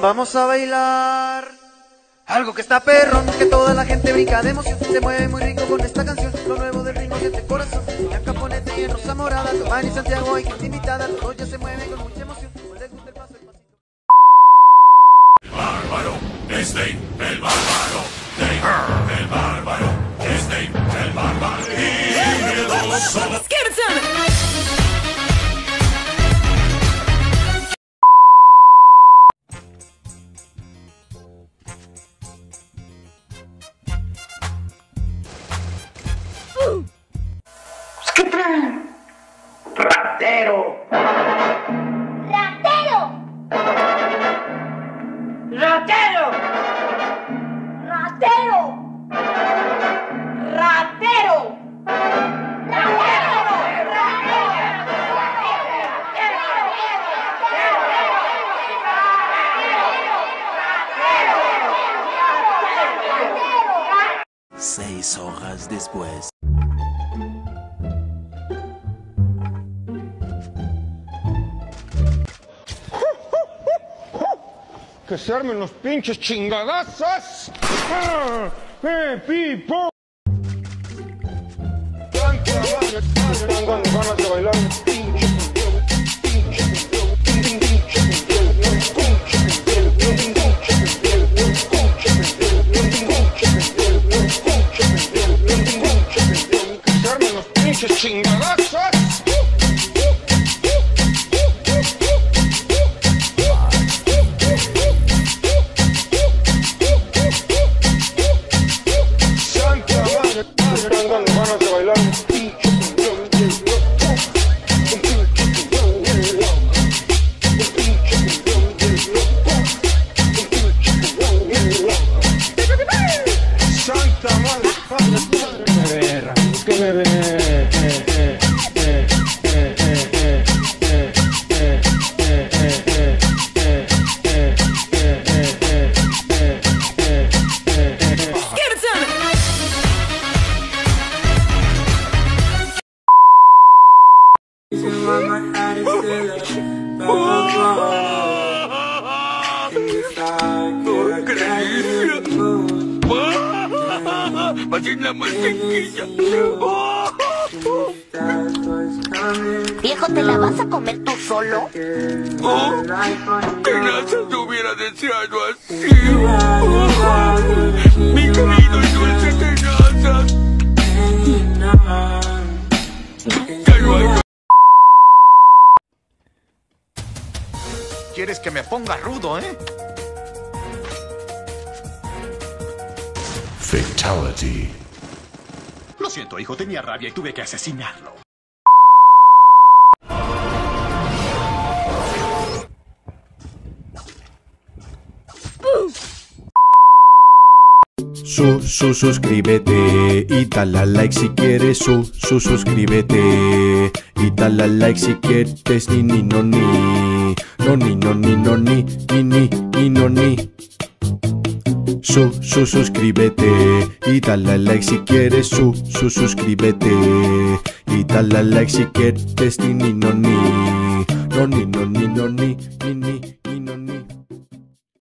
Vamos a bailar. Algo que está perrón, que toda la gente brinca de emoción. Se mueve muy rico con esta canción. Lo nuevo del ritmo de este corazón. La caponete y en rosa morada. Tomás y Santiago y gente invitada. Todos ya se mueven con mucha emoción. Pues les gusta el paso, el pasito. bárbaro, Dave el bárbaro, Dave el bárbaro, Dave el bárbaro. Y miedoso. Seis horas después. que se armen los pinches chingadazos. ¡Ah! ¡Eh, pipo! Santa madre, madre, madre. Qué guerra, qué guerra. Así la mantequilla. Viejo, ¿te la vas a comer tú solo? Oh, tenazas hubiera deseado así. Mi querido y dulce tenazas. Hay Quieres que me ponga rudo, ¿eh? Fatality. Lo siento, hijo, tenía rabia y tuve que asesinarlo. Su, su, suscríbete y dale a like si quieres. Su, su, suscríbete y dale a like si quieres. Ni, ni, no, ni. No, ni, no, ni, no, ni. Ni, ni, ni, no, ni. Su, su, suscríbete y dale like si quieres. Su, su, suscríbete y dale like si quieres. Ni, no, ni. No, ni, no, ni, no, ni. Ni, ni.